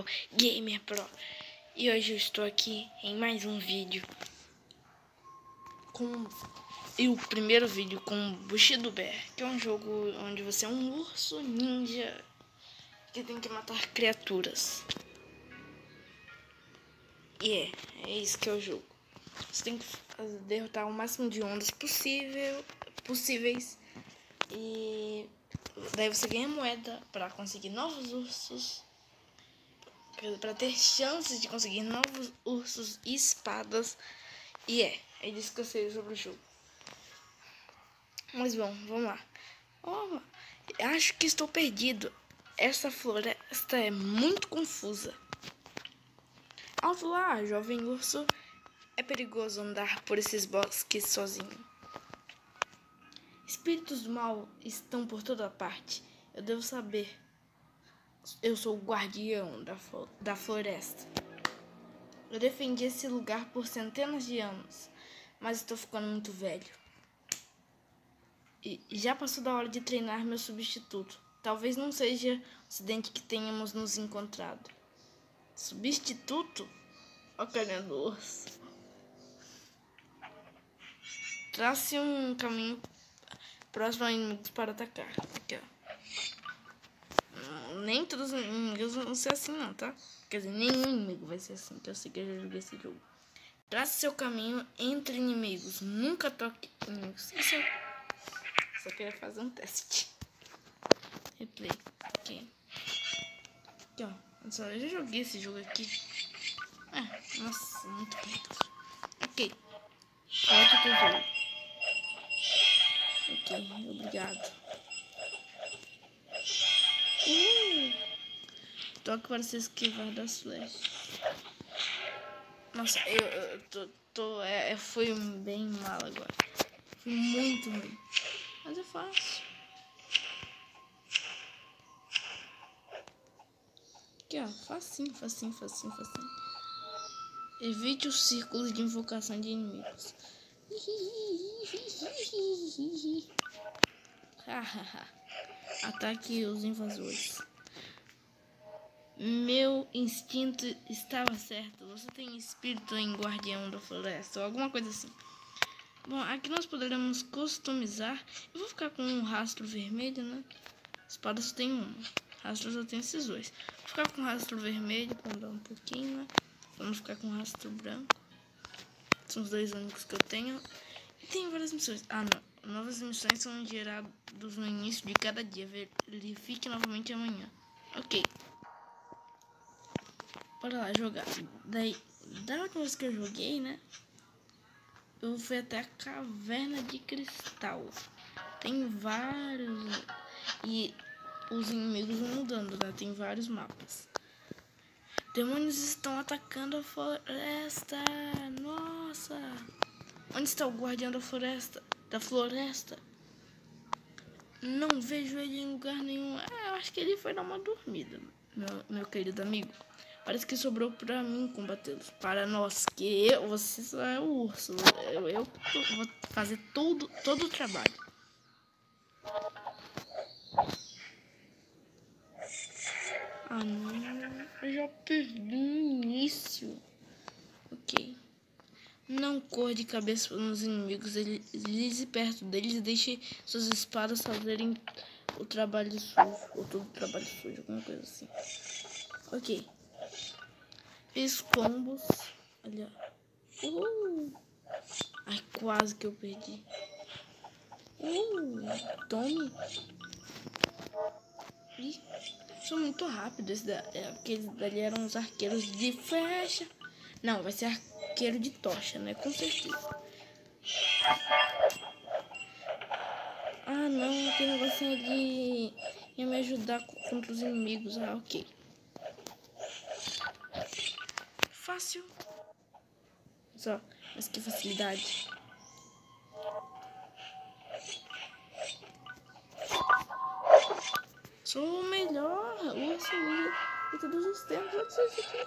canal Gamer Pro. E hoje eu estou aqui em mais um vídeo com E o primeiro vídeo com Bushido Bear Que é um jogo onde você é um urso ninja Que tem que matar criaturas. E é, é isso que é o jogo. Você tem que derrotar o máximo de ondas possível, possíveis. E Daí você ganha moeda para conseguir novos ursos. Para ter chances de conseguir novos ursos e espadas. E é, é disso que eu sei sobre o jogo. Mas bom, vamos lá. Oh, acho que estou perdido. Essa floresta é muito confusa. Alto lá, jovem urso. É perigoso andar por esses bosques sozinho. Espíritos do mal estão por toda parte. Eu devo saber. Eu sou o guardião da, da floresta. Eu defendi esse lugar por centenas de anos, mas estou ficando muito velho. E já passou da hora de treinar meu substituto. Talvez não seja o acidente que tenhamos nos encontrado. Substituto? Ó, carinha do urso. Trace um caminho Próximo a inimigos para atacar. Aqui, ó. Nem todos os inimigos vão ser assim, não, tá? Quer dizer, nenhum inimigo vai ser assim, que eu sei que eu já joguei esse jogo. Trace seu caminho entre inimigos. Nunca toque inimigos. Isso eu só queria fazer um teste. Replay. Aqui. Aqui, ó. Eu já joguei esse jogo aqui. É, nossa, muito bonito. Ok. Outro tesouro. Ok, obrigado. Toque para se esquivar das flechas. Nossa, eu, eu tô, tô é, fui bem mal agora. Fui muito ruim. Mas é fácil. Aqui, ó. Facinho, facinho, facinho, facinho. Evite os círculos de invocação de inimigos. Ataque os invasores. Meu instinto estava certo. Você tem espírito em guardião da floresta ou alguma coisa assim. Bom, aqui nós poderemos customizar. Eu vou ficar com um rastro vermelho, né? Espada só tem um. Rastro só tem esses dois. Vou ficar com rastro vermelho para andar um pouquinho, né? Vamos ficar com rastro branco. São os dois únicos que eu tenho. E tem várias missões. Ah, não. Novas missões são geradas no início de cada dia. Verifique novamente amanhã. Ok. Bora lá jogar. Daí, da última vez que eu joguei, né? Eu fui até a caverna de cristal. Tem vários. E os inimigos vão mudando, né? Tem vários mapas. Demônios estão atacando a floresta. Nossa. Onde está o guardião da floresta? Da floresta? Não vejo ele em lugar nenhum. É, eu acho que ele foi dar uma dormida, meu, meu querido amigo. Parece que sobrou pra mim combatê-los. Para nós, que eu, você só é o urso. Eu, eu vou fazer todo, todo o trabalho. Ah, não. Eu já perdi o início. Ok. Não corra de cabeça nos inimigos. Deslize perto deles e deixe suas espadas fazerem o trabalho sujo. Ou todo o trabalho sujo, alguma coisa assim. Ok. Fiz combos. Olha. Uh. Ai, quase que eu perdi. Uh, tome. Sou muito rápido. Esse da, é, aqueles dali eram os arqueiros de flecha. Não, vai ser arqueiro de tocha, né? Com certeza. Ah, não. Tem negocinho de... Ia me ajudar contra os inimigos. Ah, ok. Fácil. Só. Mas que facilidade. Sou o melhor urso de todos os tempos. Olha isso aqui.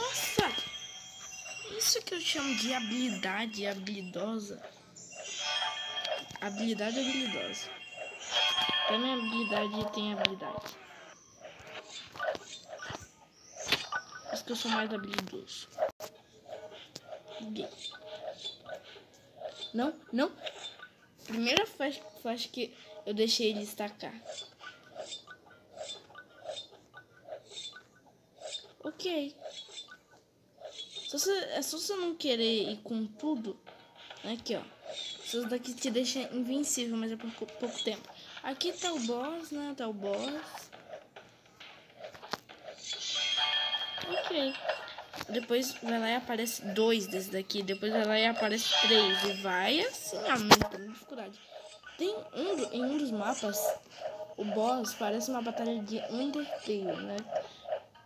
Nossa! Isso que eu chamo de habilidade habilidosa. Habilidade habilidosa. Pra minha habilidade tem habilidade. Acho que eu sou mais habilidoso. Não, não. Primeira faixa, faixa que eu deixei ele destacar. Ok. Se é só você não querer ir com tudo. Aqui, ó. Isso daqui te deixa invencível, mas é por pouco tempo. Aqui tá o boss, né? Tá o boss. Ok. Depois vai lá e aparece dois desse daqui. Depois vai lá e aparece três. E vai assim, aumentando dificuldade. Tem um, em um dos mapas, o boss parece uma batalha de Undertale, né?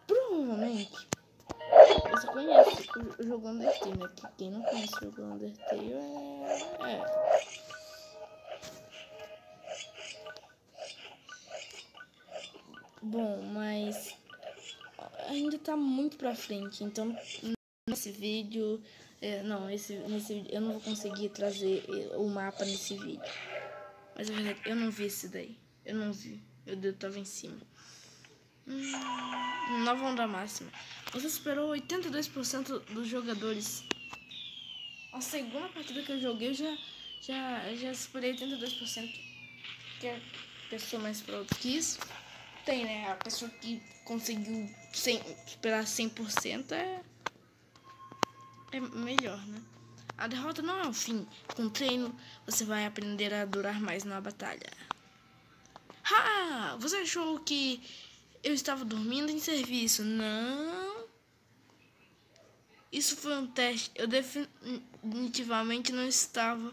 Provavelmente. Você conhece o jogo Undertale, né? Quem não conhece o jogo Undertale é. é. Bom, mas ainda tá muito pra frente, então nesse vídeo, é, não, esse, nesse eu não vou conseguir trazer o mapa nesse vídeo. Mas é verdade, eu não vi esse daí, eu não vi, meu Deus, tava em cima. Hum, nova onda máxima. Você superou 82% dos jogadores. A segunda partida que eu joguei eu já, já, já superei 82%. Que é a pessoa mais pronta que isso tem, né? A pessoa que conseguiu 100, superar 100% é, é melhor, né? A derrota não é o fim. Com treino, você vai aprender a durar mais na batalha. Ha! Você achou que eu estava dormindo em serviço? Não. Isso foi um teste. Eu definitivamente não estava.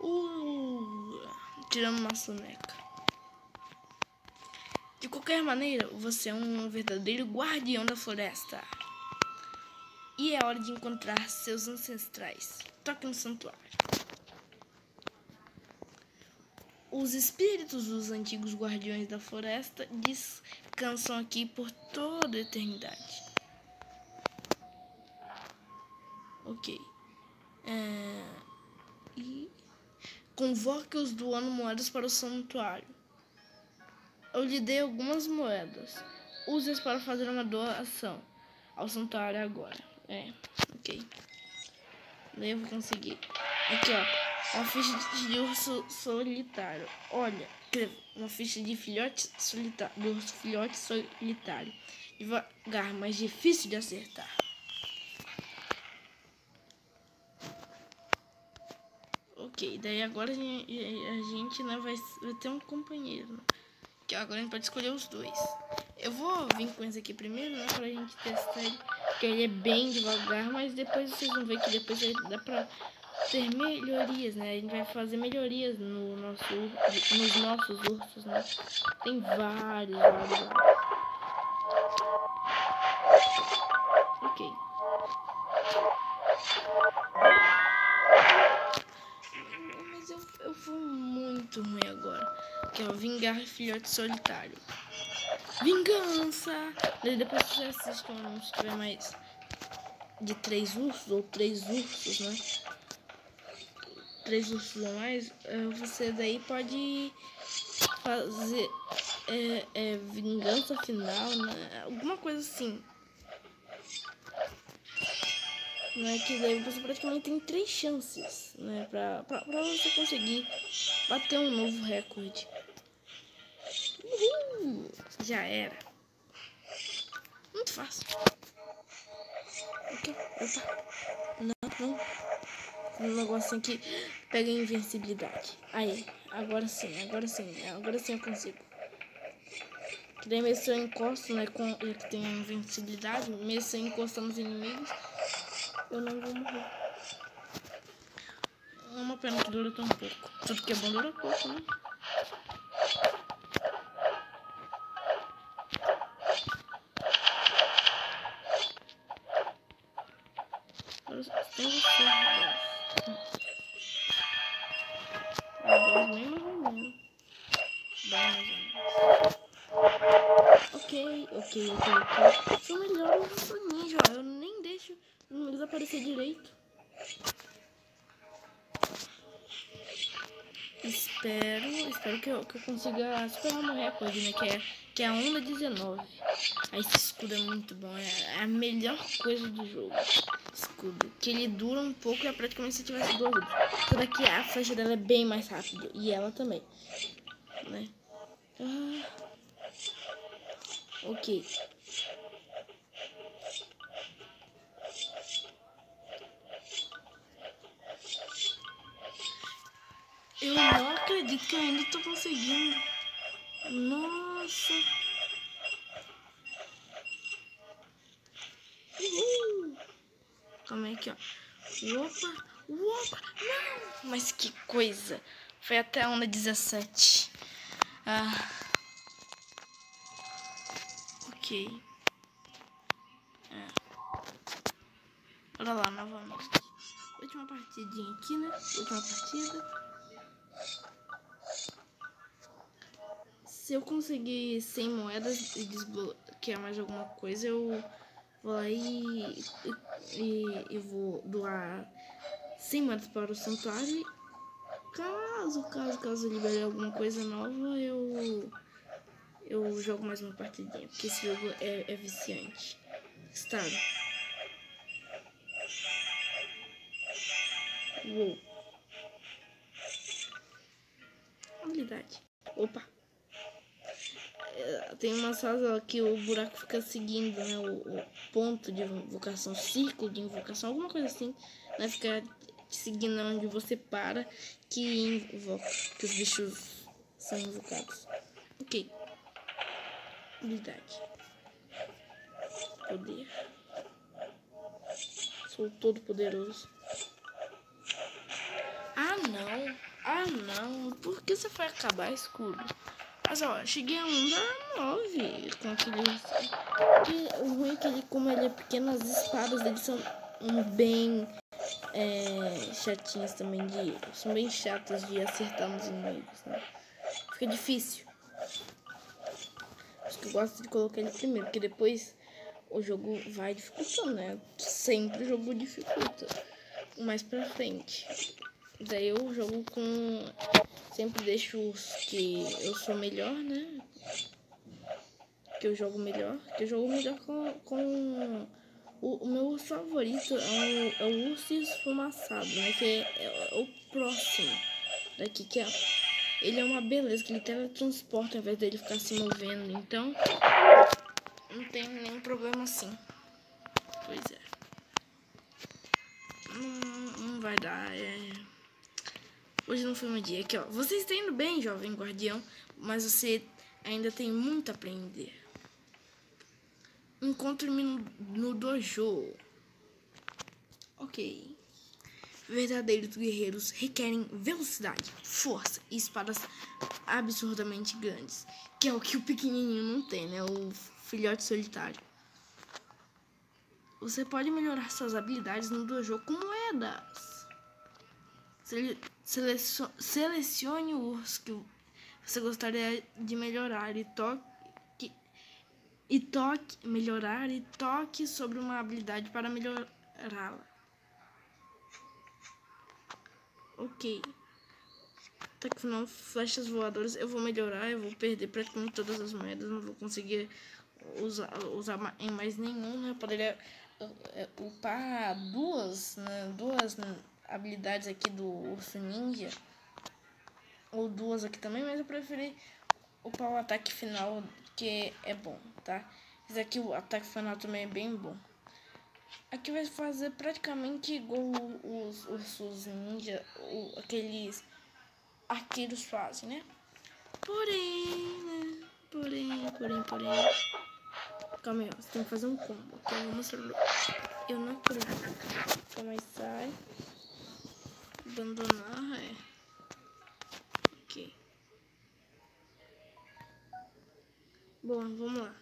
Uh, tirando uma soneca. De qualquer maneira, você é um verdadeiro guardião da floresta. E é hora de encontrar seus ancestrais. Toque no santuário. Os espíritos dos antigos guardiões da floresta descansam aqui por toda a eternidade. Ok. É... E convoque-os do ano moedas para o santuário. Eu lhe dei algumas moedas. Use-as para fazer uma doação ao santuário agora. É, ok. Devo conseguir. Aqui, ó. Uma ficha de urso solitário. Olha, uma ficha de filhote solitário. Do urso filhote solitário. Devagar, mas difícil de acertar. Ok, daí agora a gente, a gente né, vai, vai ter um companheiro. Que agora a gente pode escolher os dois. Eu vou vir com esse aqui primeiro, né? Pra gente testar ele. Porque ele é bem devagar, mas depois vocês vão ver que depois dá pra ter melhorias, né? A gente vai fazer melhorias no nosso, nos nossos ursos, né? Tem vários, vários. Ok. Mas eu, eu vou muito ruim agora que é o Vingar Filhote Solitário. Vingança! Daí depois você assiste quando não tiver mais de três ursos, ou três ursos, né? Três ursos ou mais, eh, você daí pode fazer é, é, vingança final, né? Alguma coisa assim. Né, que daí você praticamente tem três chances, né? Pra, pra, pra você conseguir bater um novo recorde. Uhul. Já era. Muito fácil. Ok, opa. Não, não. Um negocinho que pega invencibilidade. Aí, agora sim, agora sim, agora sim eu consigo. Que daí mesmo se eu encosto, né, com que tem invencibilidade, mesmo se eu encostar nos inimigos, eu não vou morrer. Uma pena que dura tão pouco. Tudo que é bom dura pouco, né? Ok, ok, ok. Sou melhor no ninja, eu nem deixo eles aparecer direito. Espero, espero que eu, que eu consiga superar meu recorde, né? Que é, que é a onda 19. Aí esse escudo é muito bom, é a melhor coisa do jogo. Escudo. Que ele dura um pouco e é praticamente se tivesse duas. Só daqui a flecha dela é bem mais rápida. E ela também. Né? Ah. Ok. Eu não acredito que eu ainda tô conseguindo. Nossa. Uhul. Calma aí aqui, ó. Opa, opa, não. Mas que coisa. Foi até a onda 17. Ah. Ok. É. Bora lá, novamente. Última partidinha aqui, né? Última partida. Se eu conseguir 100 moedas e desbloquear mais alguma coisa, eu vou lá e, e, e vou doar 100 moedas para o santuário. Caso, caso, caso libere alguma coisa nova, eu eu jogo mais uma partidinha, porque esse jogo é, é viciante. Estado. Uou. Habilidade. Opa. É, tem uma sala que o buraco fica seguindo, né? O, o, ponto de invocação, círculo de invocação, alguma coisa assim, né? Fica seguindo onde você para que invoca, que os bichos são invocados. Ok. Habilidade. Poder. Sou todo poderoso. Ah não. Ah não. Por que você foi acabar escuro? Mas ó, cheguei a andar 9 com aquele. Porque o ruim é que ele, como ele é pequeno, as espadas dele são bem é, chatinhas também de. São bem chatas de acertar nos inimigos, né? Fica difícil. Eu gosto de colocar ele primeiro, porque depois o jogo vai dificultando, né? Sempre o jogo dificulta. Mais pra frente. Daí eu jogo com sempre deixo os que eu sou melhor, né? Que eu jogo melhor. Que eu jogo melhor com, com o, o meu favorito é o, é o urso esfumaçado, né? Que é, é, o próximo daqui, que é. Ele é uma beleza, que ele teletransporta ao invés dele ficar se movendo. Então, não tem nenhum problema assim. Pois é. Não, não vai dar, é. Hoje não foi meu dia. Aqui, ó. Você está indo bem, jovem guardião, mas você ainda tem muito a aprender. Encontre-me no, no dojo. Ok. Verdadeiros guerreiros requerem velocidade, força e espadas absurdamente grandes. Que é o que o pequenininho não tem, né? O filhote solitário. Você pode melhorar suas habilidades no dojo com moedas selecione o urso que você gostaria de melhorar e toque e toque melhorar e toque sobre uma habilidade para melhorá-la. Ok. Tá que não flechas voadoras eu vou melhorar, eu vou perder praticamente todas as moedas, não vou conseguir usar, usar em mais nenhum, né? Eu poderia upar duas, né? Duas habilidades aqui do Urso Ninja. Ou duas aqui também, mas eu preferi upar o ataque final, que é bom, tá? Esse aqui, o ataque final também é bem bom. Aqui vai fazer praticamente igual os ursos ninja, ou aqueles arqueiros fazem, né? Porém, né? Porém, porém, porém. Calma aí, ó. Você tem que fazer um combo. Que eu. Eu não acredito. Calma aí, sai abandonar, é. Ok. Bom, vamos lá.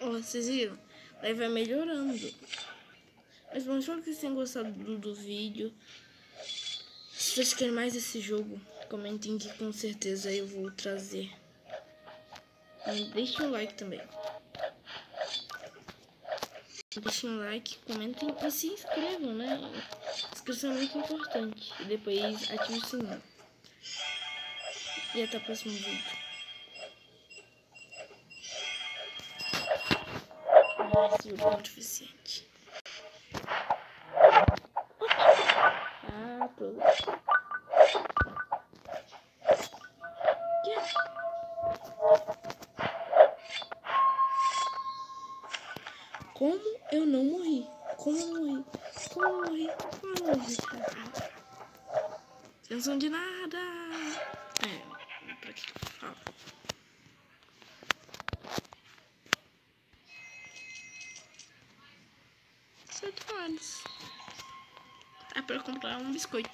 Ó, oh, vocês viram? Aí vai melhorando. Mas bom, espero que vocês tenham gostado do, vídeo. Se vocês querem mais desse jogo, comentem que com certeza eu vou trazer. E deixe um like também. Deixem um like, comentem e se inscrevam, né? Inscrição é muito importante. E depois ative o sininho. E até o próximo vídeo. Esse vídeo é muito eficiente. Ah, tudo. Como eu não morri? Como eu morri? Como eu morri? Como eu morri? Sem som de nada. Comprar um biscoito.